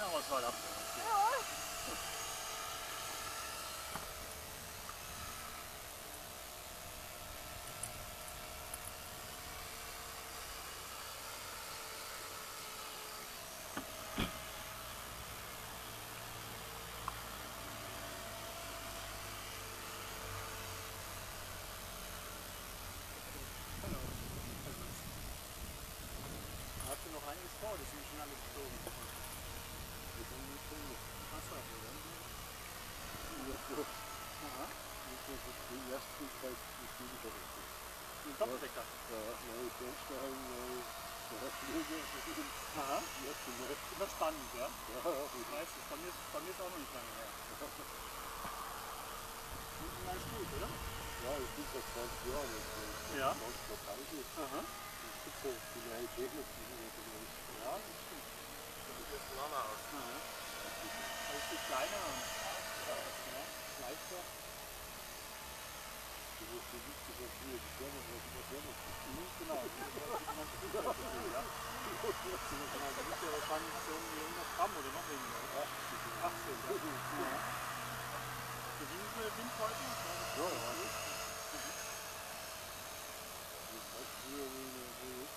schöne Auswahl habt ihr. Du noch einiges vor? Das sind schon alle geflogen. Achso, Aha. Ein Doppeldecker. Aha. Immer spannend, ja? Ich weiß. Bei mir, ist- bei mir ist auch noch nicht lange her. Hinten ganz gut, oder? Ja, ich bin seit 20 Jahren. Ja. Ganz Pause. Aha. Es gibt so neue Technik, die sind ja ganz Ja, das stimmt. Das Lama aus. Aha. Also es ist kleiner und leichter. die wo die wichtig sind, früher die Firma, weil die Firma Mhm, genau. Das ist man ja. Genau, da liegt ja wahrscheinlich so um die 100 Gramm oder noch weniger. oder? 18, ja. wie viel Wind heute? Ja, ja.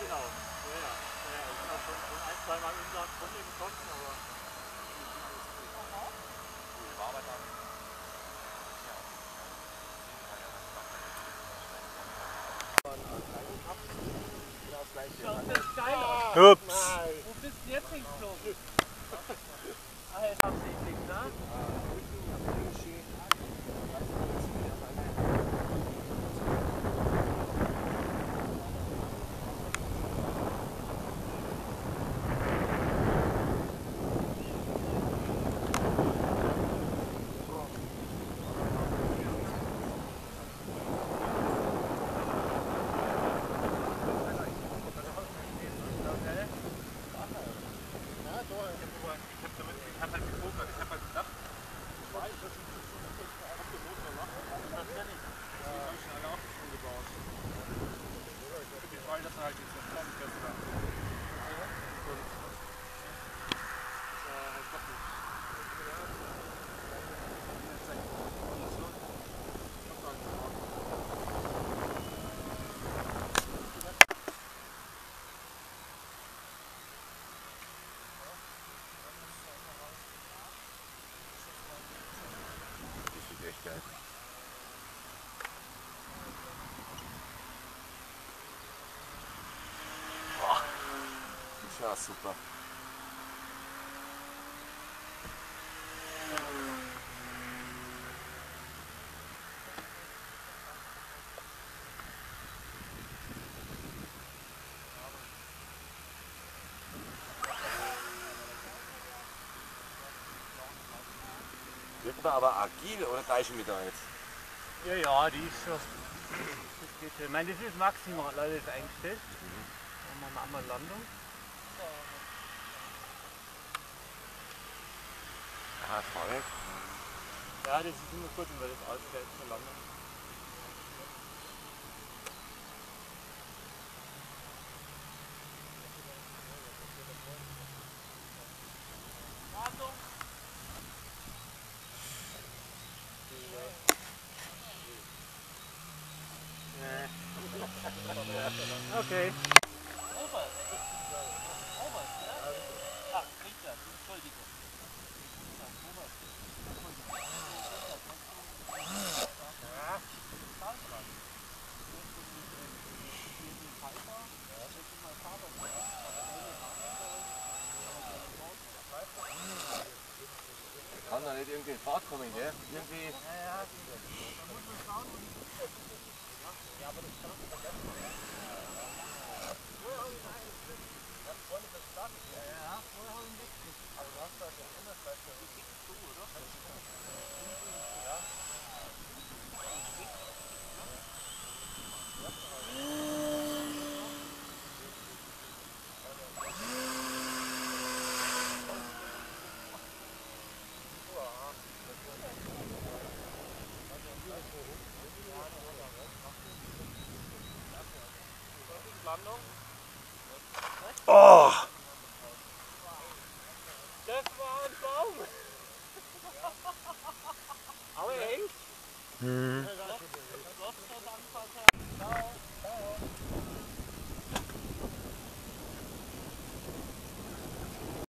genau. Ja, ja. ja. Ich bin auch schon, schon ein, zwei Mal in der Runde gekommen, aber Ups. Wo bist du jetzt hingeflogen? Alter, absichtlich, ne? Ja, super. Wird man aber agil oder täuschen wir da jetzt? Ja, ja, die ist schon. Das geht schon. Ich meine, das ist maximal alles eingestellt. Dann machen wir einmal Landung. Aha, vorne. Ja, das ist immer gut, wenn wir das ausstellt zur Kann da nicht irgendwie in Fahrt kommen, gell? Irgendwie. Ja, ja, ja. Da muss man schauen. Ja, aber das kann man vergessen. Ja, ja. Landung. Ein